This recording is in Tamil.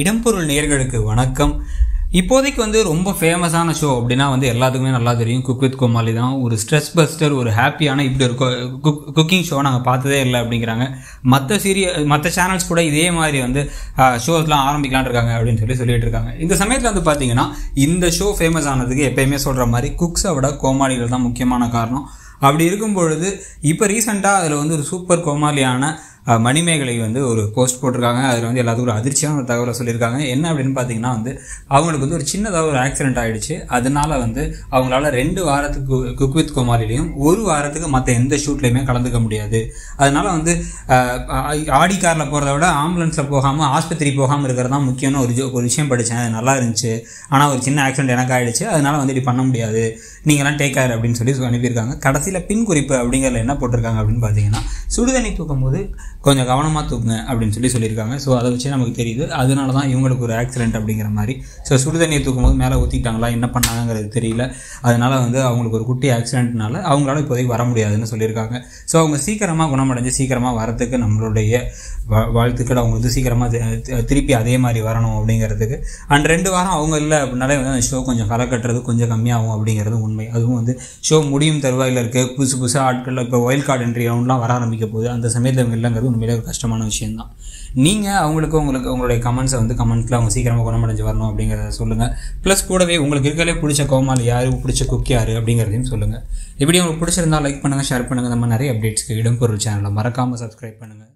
இடம்பொருள் நேர்களுக்கு வணக்கம். இப்போதைக்கு வந்து ரொம்ப ஃபேமஸான ஷோ அப்படின்னா வந்து எல்லாத்துக்குமே நல்லா தெரியும். குக் வித் கோமாளி தான். ஒரு ஸ்ட்ரெஸ் பஸ்டர் ஒரு ஹாப்பியான இப்படி ஒரு குக் குக்கிங் ஷோ நாங்கள் பார்த்ததே இல்லை அப்படிங்கிறாங்க. மற்ற சீரிய மற்ற சேனல்ஸ் கூட இதே மாதிரி வந்து ஷோஸ்லாம் ஆரம்பிக்கலாம்னு இருக்காங்க அப்படின்னு சொல்லி சொல்லிட்டு இருக்காங்க. இந்த சமயத்தில் வந்து பார்த்தீங்கன்னா இந்த ஷோ ஃபேமஸ் ஆனதுக்கு எப்பயுமே சொல்கிற மாதிரி குக்ஸை விட கோமாளிகள் தான் முக்கியமான காரணம். அப்படி இருக்கும் பொழுது இப்போ ரீசெண்டாக அதில் வந்து ஒரு சூப்பர் கோமாளியான மணிமேகலை வந்து ஒரு போஸ்ட் போட்டிருக்காங்க. அதில் வந்து எல்லாத்துக்கும் ஒரு அதிர்ச்சியான ஒரு தகவலை சொல்லியிருக்காங்க. என்ன அப்படின்னு பார்த்தீங்கன்னா வந்து அவங்களுக்கு வந்து ஒரு சின்னதாக ஒரு ஆக்சிடென்ட் ஆகிடுச்சு அதனால வந்து அவங்களால ரெண்டு வாரத்துக்கு குக் வித் கோமாளிலையும் ஒரு வாரத்துக்கு மற்ற எந்த ஷூட்லையுமே கலந்துக்க முடியாது. அதனால வந்து ஆடி காரில் போகிறத விட ஆம்புலன்ஸில் போகாமல் ஆஸ்பத்திரி போகாமல் இருக்கிறது தான் முக்கியம்னு ஒரு ஜோ- ஒரு விஷயம் படித்தேன் அது நல்லா இருந்துச்சு. ஆனால் ஒரு சின்ன ஆக்சிடென்ட் எனக்கு ஆகிடுச்சு அதனால வந்து இப்படி பண்ண முடியாது. நீங்களாம் டேக் கேர் அப்படின்னு சொல்லி அனுப்பியிருக்காங்க. கடைசியில் பின் குறிப்பு அப்படிங்கிறதுல என்ன போட்டிருக்காங்க அப்படின்னு பார்த்தீங்கன்னா சுடுதண்ணி தூக்கும் போது கொஞ்சம் கவனமாக தூக்குங்க அப்படின்னு சொல்லி சொல்லியிருக்காங்க. ஸோ அதை வச்சு நமக்கு தெரியுது. அதனால தான் இவங்களுக்கு ஒரு ஆக்சிடென்ட் அப்படிங்கிற மாதிரி. ஸோ சுடுதண்ணியை தூக்கும்போது மேலே ஊற்றிட்டாங்களா என்ன பண்ணாங்கிறது தெரியல. அதனால வந்து அவங்களுக்கு ஒரு குட்டி ஆக்சிடென்ட்னால அவங்களால இப்போதைக்கு வர முடியாதுன்னு சொல்லியிருக்காங்க. ஸோ அவங்க சீக்கிரமாக குணமடைஞ்சு சீக்கிரமாக வரத்துக்கு நம்மளுடைய வா- வாழ்த்துக்கள். அவங்க வந்து சீக்கிரமாக திருப்பி அதே மாதிரி வரணும் அப்படிங்கிறதுக்கு. அண்ட் ரெண்டு வாரம் அவங்க இல்லை அப்படின்னாலே வந்து அந்த ஷோ கொஞ்சம் களை கட்டுறது கொஞ்சம் கம்மியாகும் அப்படிங்கிறது உண்மை. அதுவும் வந்து ஷோ முடியும் தருவாயில் இருக்குது புதுசு புதுசாக ஆட்கள் இப்போ ஒயில் கார்டு என்ட்ரி ரவுண்ட்லாம் வர ஆரம்பிக்க போகுது. அந்த சமயத்தில் அவங்க இல்லைங்கிறது உண்மையிலே ஒரு கஷ்டமான விஷயம்தான். நீங்கள் அவங்களுக்கு உங்களுக்கு உங்களுடைய கமெண்ட்ஸை வந்து கமெண்ட்ஸில் அவங்க சீக்கிரமாக குணமடைஞ்சு வரணும் அப்படிங்கிறத சொல்லுங்கள் ப்ளஸ் கூடவே உங்களுக்கு இருக்கலே பிடிச்ச கோமால் யார்? பிடிச்ச குக் யார்? அப்படிங்கிறதையும் சொல்லுங்கள் இப்படி உங்களுக்கு பிடிச்சிருந்தா லைக் பண்ணுங்கள் ஷேர் பண்ணுங்கள் நம்ம நிறைய அப்டேட்ஸ்க்கு இடம்பொருள் சேனலை மறக்காமல் சப்ஸ்கிரைப் பண்ணுங்கள்